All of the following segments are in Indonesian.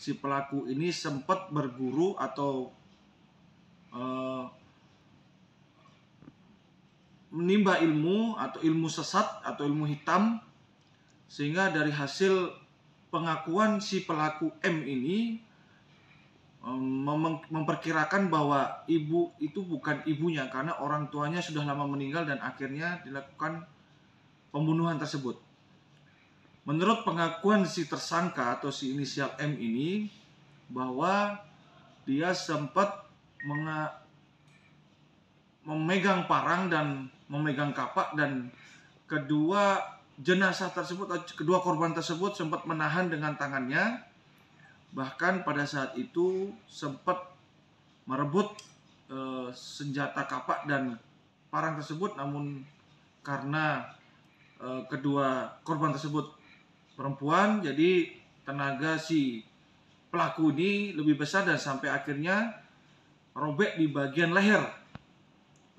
si pelaku ini sempat berguru atau uh, menimba ilmu atau ilmu sesat atau ilmu hitam sehingga dari hasil pengakuan si pelaku M ini memperkirakan bahwa ibu itu bukan ibunya karena orang tuanya sudah lama meninggal dan akhirnya dilakukan pembunuhan tersebut. Menurut pengakuan si tersangka atau si inisial M ini bahwa dia sempat memegang parang dan memegang kapak dan kedua jenazah tersebut kedua korban tersebut sempat menahan dengan tangannya. Bahkan pada saat itu sempat merebut e, senjata kapak dan parang tersebut. Namun karena e, kedua korban tersebut perempuan jadi tenaga si pelaku ini lebih besar dan sampai akhirnya robek di bagian leher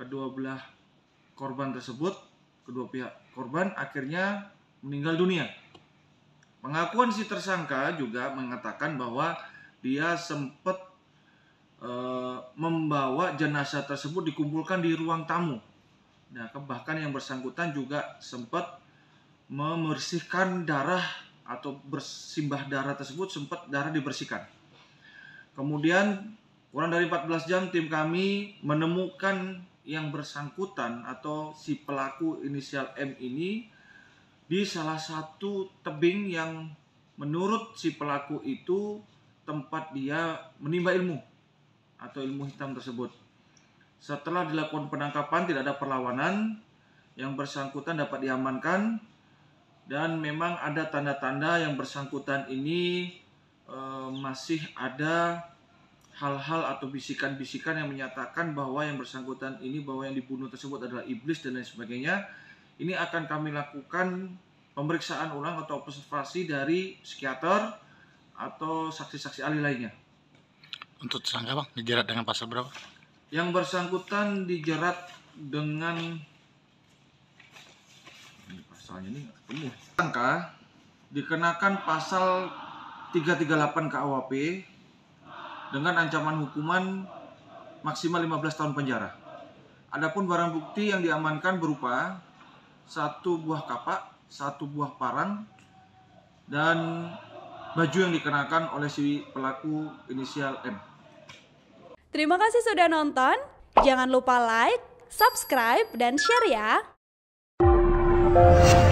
kedua belah korban tersebut kedua pihak korban akhirnya meninggal dunia Pengakuan si tersangka juga mengatakan bahwa dia sempat e, membawa jenazah tersebut dikumpulkan di ruang tamu. Nah, bahkan yang bersangkutan juga sempat membersihkan darah atau bersimbah darah tersebut sempat darah dibersihkan. Kemudian kurang dari 14 jam tim kami menemukan yang bersangkutan atau si pelaku inisial M ini di salah satu tebing yang menurut si pelaku itu tempat dia menimba ilmu atau ilmu hitam tersebut. Setelah dilakukan penangkapan tidak ada perlawanan, yang bersangkutan dapat diamankan dan memang ada tanda-tanda yang bersangkutan ini e, masih ada hal-hal atau bisikan-bisikan yang menyatakan bahwa yang bersangkutan ini bahwa yang dibunuh tersebut adalah iblis dan lain sebagainya ini akan kami lakukan pemeriksaan ulang atau observasi dari psikiater atau saksi-saksi ahli lainnya. Untuk tersangka bang, dijerat dengan pasal berapa? Yang bersangkutan dijerat dengan pasalnya ini ketemu. Tersangka dikenakan pasal 338 KUHP dengan ancaman hukuman maksimal 15 tahun penjara. Adapun barang bukti yang diamankan berupa satu buah kapak, satu buah parang, dan baju yang dikenakan oleh si pelaku inisial M. Terima kasih sudah nonton. Jangan lupa like, subscribe, dan share ya. Thank you.